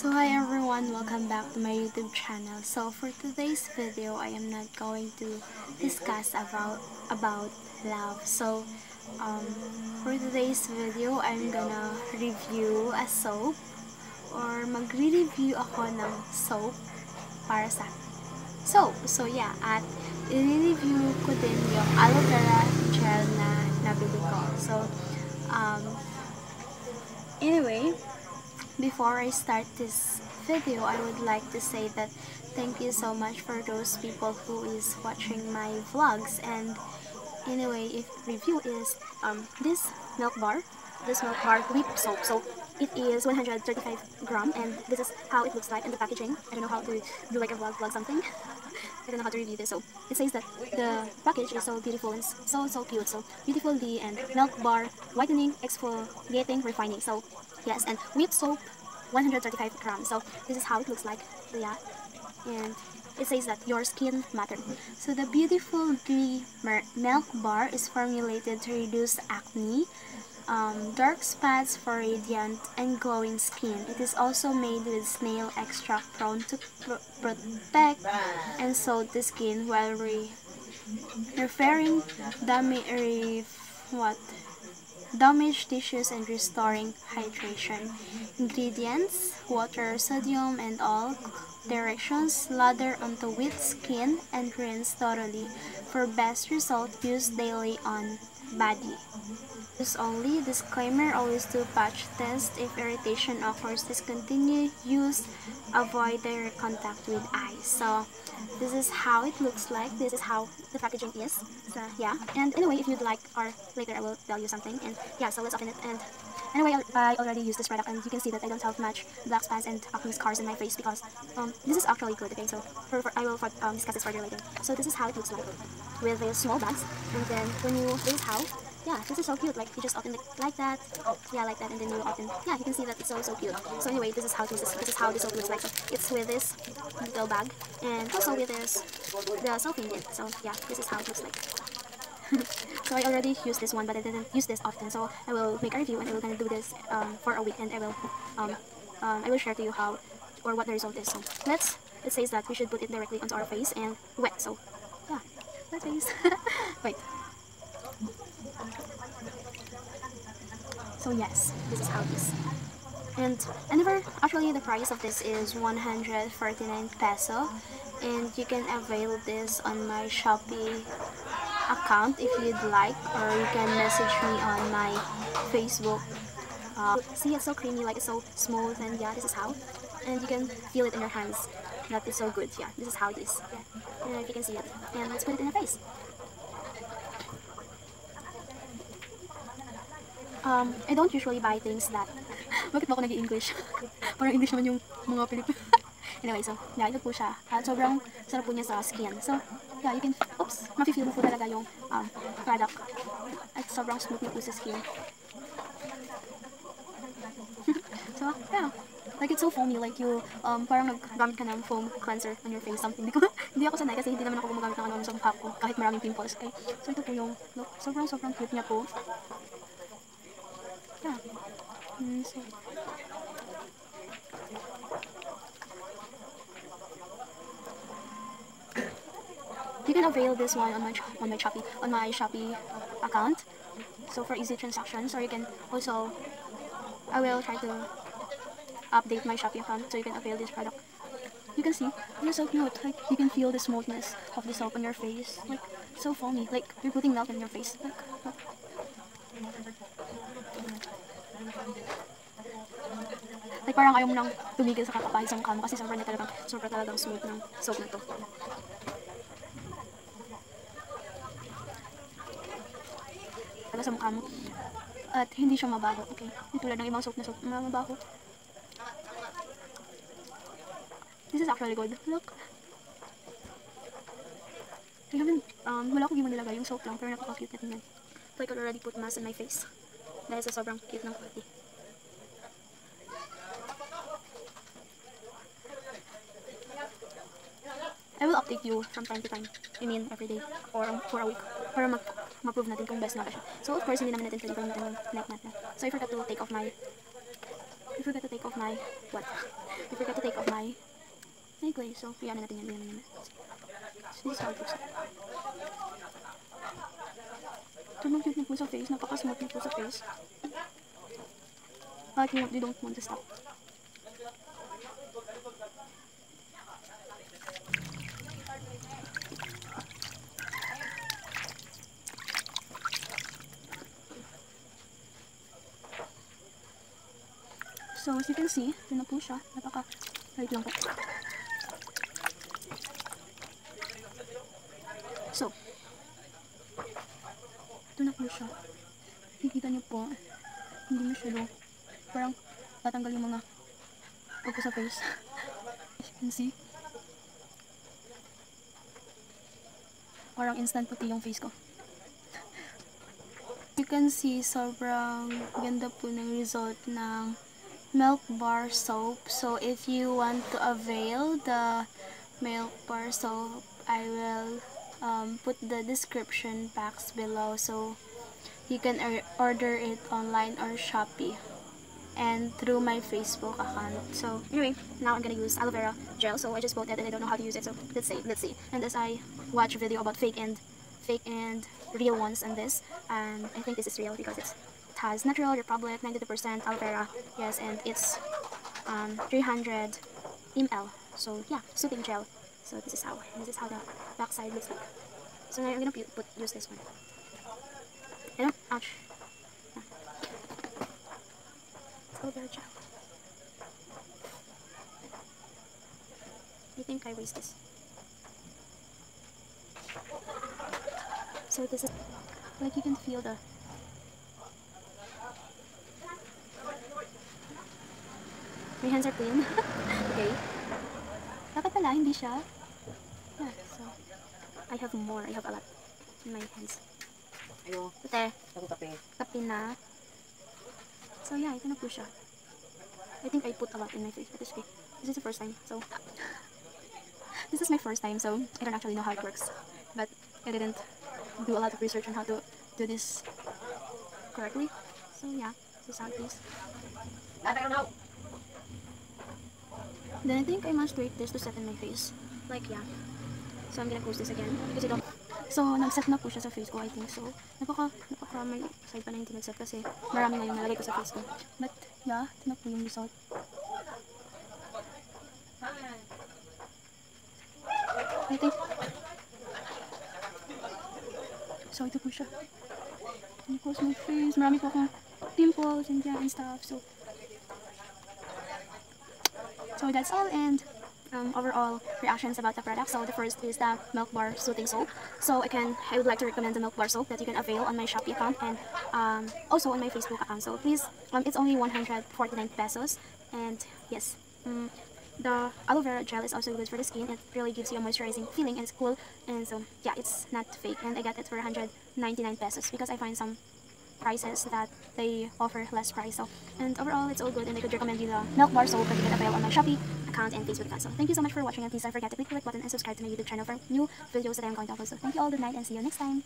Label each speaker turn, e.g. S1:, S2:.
S1: So hi everyone, welcome back to my YouTube channel. So for today's video, I am not going to discuss about about love. So um, for today's video, I'm gonna review a soap or magre-review ako ng soap para sa soap. So yeah, at i-review ko din yung aloe vera gel na nabili ko. So um, anyway, Before I start this video, I would like to say that thank you so much for those people who is watching my vlogs and anyway, if review is um, this milk bar, this milk bar whip soap. So it is 135 gram and this is how it looks like in the packaging. I don't know how to do like a vlog vlog something. I don't know how to review this. So it says that the package is so beautiful and so so cute. So beautiful D and milk bar whitening, exfoliating, refining. So yes, and whip soap 135 grams. So this is how it looks like. Yeah, and it says that your skin matters. So the Beautiful Lee milk bar is formulated to reduce acne, um, dark spots for radiant and glowing skin. It is also made with snail extract prone to pr protect and soothe the skin while re referring damage what damaged tissues and restoring hydration. Ingredients, water, sodium, and all directions lather onto wet skin and rinse thoroughly. For best result, use daily on body. Use only disclaimer always do patch test. If irritation occurs discontinue use avoid direct contact with eyes. So this is how it looks like. This is how the packaging is. So yeah. And anyway if you'd like or later I will tell you something. And yeah so let's open it and anyway I already used this product and you can see that I don't have much black spots and acne scars in my face because um, this is actually good okay so for, for, I will um, discuss this further later so this is how it looks like with the small bags and then when you this is how yeah, this is so cute. Like you just open it like that. Yeah, like that, and then you open. Yeah, you can see that it's so so cute. So anyway, this is how this is. This is how this looks like. So it's with this little bag, and also with this the soap in it. So yeah, this is how it looks like. so I already used this one, but I didn't use this often. So I will make a review, and I will gonna do this um, for a week, and I will um, um, I will share to you how or what the result is. So let's. It says that we should put it directly onto our face and wet. So yeah, wet face. Wait. So yes, this is how it is. And I never, actually the price of this is 149 peso. And you can avail this on my Shopee account if you'd like. Or you can message me on my Facebook. Uh, see, it's so creamy, like it's so smooth. And yeah, this is how. And you can feel it in your hands. That is so good. Yeah, this is how it is. Yeah. And if you can see it. And let's put it in your face. um, I don't usually buy things that bakit ba ako nag-English? Parang English naman yung mga Pilipino. anyway, so, yeah, ito po siya. At sobrang sarap po niya sa skin. So, yeah, you can, oops, mafe-feel mo po talaga yung um, product. At sobrang smooth niya po sa skin. so, yeah. Like, it's so foamy. Like, you, um, parang naggamit ka ng foam cleanser on your face. Something. Hindi, ko, hindi ako sanay kasi hindi naman ako gumagamit ng ano sa mukha ko. Kahit maraming pimples. Okay? So, ito po yung, look, sobrang, sobrang cute niya po. Yeah. Mm, so. You can avail this one on my on my Shopee on my Shopee account. So for easy transactions, or you can also I will try to update my Shopee account so you can avail this product. You can see, it's so cute. Like you can feel the smoothness of the soap on your face. Like so foamy. Like you're putting milk in your face. Look, look. Like parang ayaw mo nang tumigil sa kakapahid sa mukha kasi sobrang na talagang, sobrang talagang smooth ng soap na to. Talaga sa mukha mo. At hindi siya mabaho, okay? Hindi tulad ng ibang soap na soap, mabaho. This is actually good. Look. I haven't, um, wala akong gimang nilagay yung soap lang, pero napaka-cute na tingnan. So I could already put mask on my face. Dahil sa sobrang cute ng puti. I will update you from time to time. I mean, every day. Or for a week. Para mag ma-prove natin kung best na siya. So, of course, hindi naman natin gamitin yung neck natin. So, I forgot to take off my I forgot to take off my, what? I forgot to take off my, my glaze. So, yan na natin yan. Yan, yan. So, this is how it looks like. Nung cute niya po sa face. Napaka-smooth niya po sa face. Like you, you don't want to stop. So, as you can see, ito na po siya. Napaka, right lang po. So, ito na po siya. Kikita niyo po, hindi masyado, parang tatanggal yung mga pagko sa face. As you can see, parang instant puti yung face ko. You can see, sobrang ganda po ng result ng milk bar soap. So if you want to avail the milk bar soap, I will um, put the description box below so you can or order it online or Shopee and through my Facebook account. So anyway, now I'm gonna use aloe vera gel. So I just bought it and I don't know how to use it. So let's see, let's see. And as I watch a video about fake and fake and real ones and this, and I think this is real because it's has Nature Republic 92% aloe vera yes and it's um, 300 ml so yeah soothing gel so this is how this is how the back side looks like. So now i'm gonna put, use this one. You know ouch. I think i waste this. So this is like you can feel the My hands are clean. okay. Dapat pala, hindi siya. Yeah, so, I have more. I have a lot in my hands.
S2: Ayo,
S1: Ate,
S2: ako kape.
S1: kape na. So, yeah, ito na po siya. I think I put a lot in my face, but it's okay. This is the first time, so... this is my first time, so I don't actually know how it works. But I didn't do a lot of research on how to do this correctly. So, yeah, this is how it is. Then I think I must wait this to set in my face. Like, yeah. So, I'm gonna close this again. It don't... So, nag-set na po siya sa face ko, I think. So, napaka, napaka may side pa na hindi nag-set kasi marami na yung nalagay ko sa face ko. But, yeah, na po yung result. I think... So, ito po siya. Let me close my face. Marami po akong pimples and yeah, and stuff. So, So that's all and um, overall reactions about the product. So the first is the Milk Bar Soothing Soap. So again, I would like to recommend the Milk Bar Soap that you can avail on my Shopee account and um, also on my Facebook account. So please, um, it's only 149 pesos and yes, um, the aloe vera gel is also good for the skin. It really gives you a moisturizing feeling and it's cool. And so yeah, it's not fake and I got it for 199 pesos because I find some prices that they offer less price. So, and overall, it's all good, and I could recommend you the Milk Bar Soap that you can avail on my Shopee account and Facebook account. So, thank you so much for watching, and please don't forget to click the like button and subscribe to my YouTube channel for new videos that I'm going to upload. So, thank you all, good night, and see you next time.